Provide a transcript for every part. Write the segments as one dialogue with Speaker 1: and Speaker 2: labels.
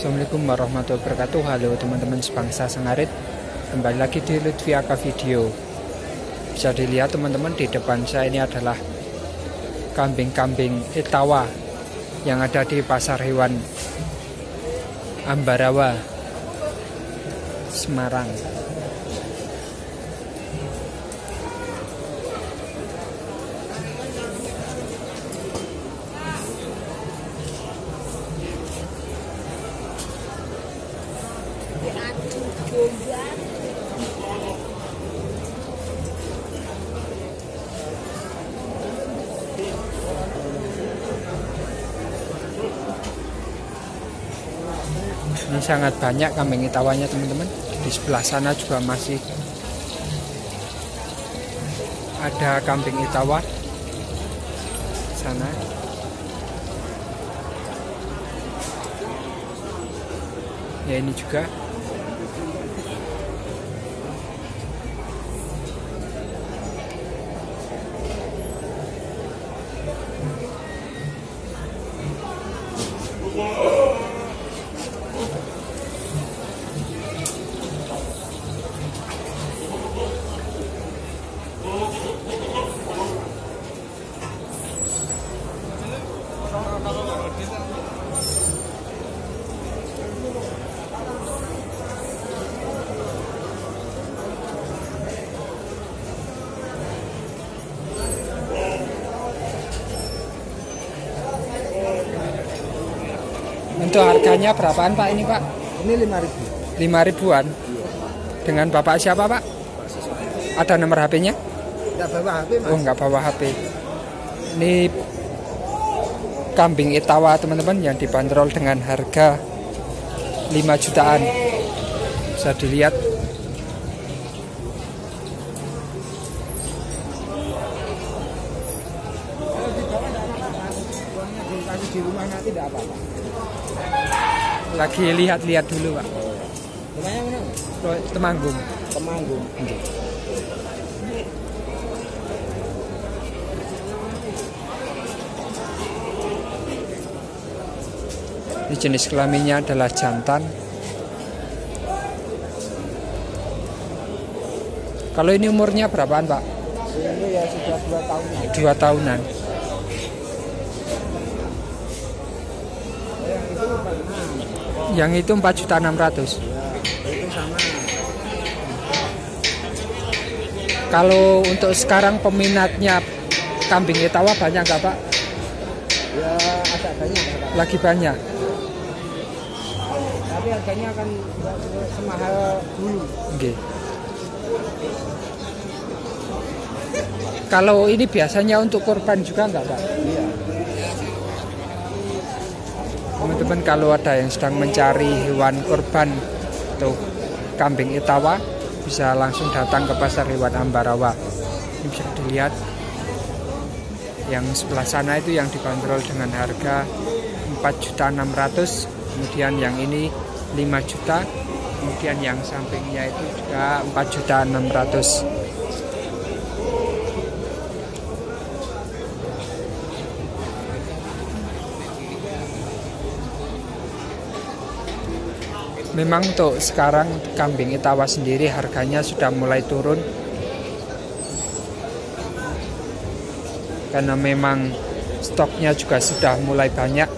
Speaker 1: Assalamualaikum warahmatullahi wabarakatuh. Halo teman-teman sebangsa Sengarit Kembali lagi di Lutfiaka Video. Bisa dilihat teman-teman di depan saya ini adalah Kambing-kambing Etawa Yang ada di pasar hewan Ambarawa Semarang Ini sangat banyak kambing itawanya teman-teman. Di sebelah sana juga masih ada kambing itawa sana. Ya ini juga Untuk harganya berapaan Pak ini Pak?
Speaker 2: Ini lima ribu.
Speaker 1: Lima ribuan. Dengan Bapak siapa Pak? Ada nomor HP-nya?
Speaker 2: Tidak bawa HP mas.
Speaker 1: Oh nggak bawa HP. Ini kambing itawa teman-teman yang dibanderol dengan harga 5 jutaan. Bisa dilihat
Speaker 2: Kalau di bawah tidak apa-apa. Uangnya dikasih di rumah nanti tidak apa-apa.
Speaker 1: lagi lihat-lihat dulu Pak.
Speaker 2: Rumahnya mana?
Speaker 1: Temanggung.
Speaker 2: Temanggung.
Speaker 1: Ini jenis kelaminnya adalah jantan. Kalau ini umurnya berapaan Pak?
Speaker 2: Ini ya sudah dua tahun.
Speaker 1: Dua tahunan.
Speaker 2: Yang itu empat enam.
Speaker 1: itu 4 juta 600.
Speaker 2: Ya, itu sama.
Speaker 1: Kalau untuk sekarang peminatnya kambing etawa banyak nggak Pak?
Speaker 2: Ya agak banyak. Pak.
Speaker 1: Lagi banyak.
Speaker 2: Tapi harganya akan semahal dulu.
Speaker 1: Oke. Kalau ini biasanya untuk korban juga nggak Pak?
Speaker 2: Iya.
Speaker 1: Teman-teman kalau ada yang sedang mencari hewan korban atau kambing etawa bisa langsung datang ke pasar hewan Ambarawa. Ini bisa dilihat yang sebelah sana itu yang dibanderol dengan harga 4.600, kemudian yang ini 5 juta, kemudian yang sampingnya itu juga 4.600. Memang untuk sekarang kambing itawa sendiri harganya sudah mulai turun karena memang stoknya juga sudah mulai banyak.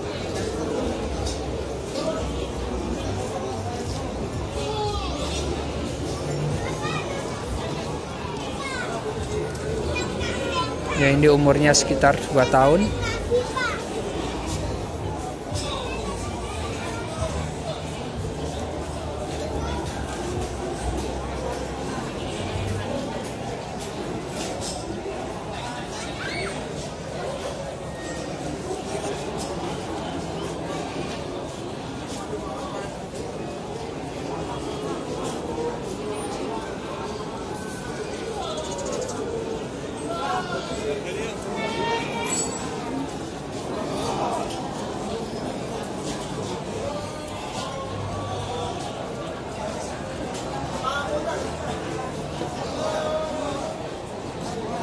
Speaker 1: Ya ini umurnya sekitar 2 tahun.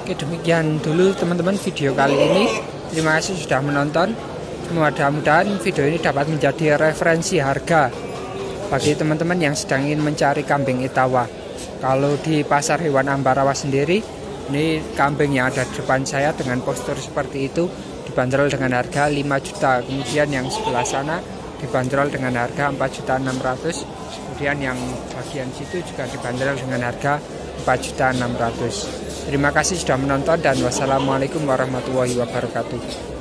Speaker 1: Oke demikian dulu teman-teman video kali ini. Terima kasih sudah menonton. mudah-mudahan video ini dapat menjadi referensi harga bagi teman-teman yang sedang ingin mencari kambing itawa. Kalau di pasar hewan Ambarawa sendiri, ini kambing yang ada di depan saya dengan postur seperti itu dibanderol dengan harga 5 juta. Kemudian yang sebelah sana dibanderol dengan harga 4 juta 600. Kemudian yang bagian situ juga dibanderol dengan harga 4 juta 600. Terima kasih sudah menonton dan wassalamualaikum warahmatullahi wabarakatuh.